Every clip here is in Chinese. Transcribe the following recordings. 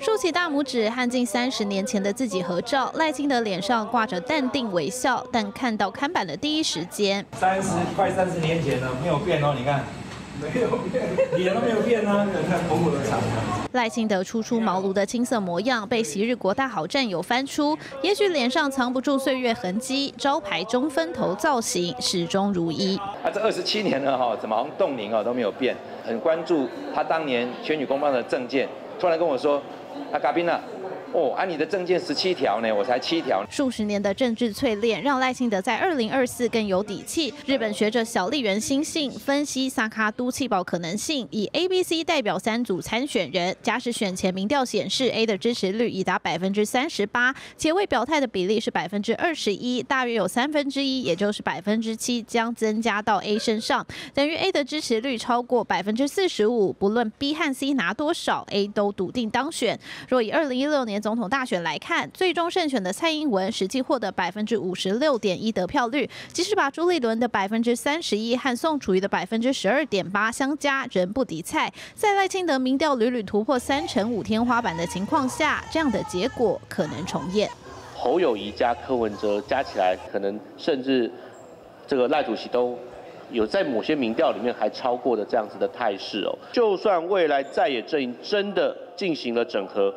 竖起大拇指和近三十年前的自己合照，赖清德脸上挂着淡定微笑，但看到看板的第一时间，三十快三十年前了，没有变哦，你看。没有变，脸都没有变啊！看红的长。赖清德初出茅庐的青涩模样，被昔日国大好战友翻出，也许脸上藏不住岁月痕迹，招牌中分头造型始终如一。啊，这二十七年了哈，怎么好像冻龄啊都没有变？很关注他当年选举公报的证件，突然跟我说，啊，嘉宾啊。哦，按你的证件十七条呢，我才七条。数十年的政治淬炼，让赖清德在二零二四更有底气。日本学者小笠原新信分析萨卡都气保可能性，以 A、B、C 代表三组参选人。假使选前民调显示 A 的支持率已达百分之三十八，且未表态的比例是百分之二十一，大约有三分之一，也就是百分之七将增加到 A 身上，等于 A 的支持率超过百分之四十五。不论 B 和 C 拿多少，A 都笃定当选。若以二零一六年总统大选来看，最终胜选的蔡英文实际获得百分之五十六点一得票率，即使把朱立伦的百分之三十一和宋楚瑜的百分之十二点八相加，仍不敌蔡。在赖清德民调屡屡突破三成五天花板的情况下，这样的结果可能重演。侯友谊加柯文哲加起来，可能甚至这个赖主席都有在某些民调里面还超过的这样子的态势哦。就算未来再野阵营真的进行了整合。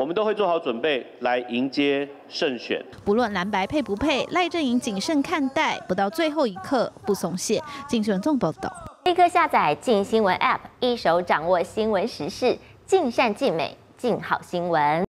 我们都会做好准备来迎接胜选。不论蓝白配不配，赖阵营谨慎看待，不到最后一刻不松懈。竞选纵报道，立刻下载静新闻 App，一手掌握新闻时事，尽善尽美，尽好新闻。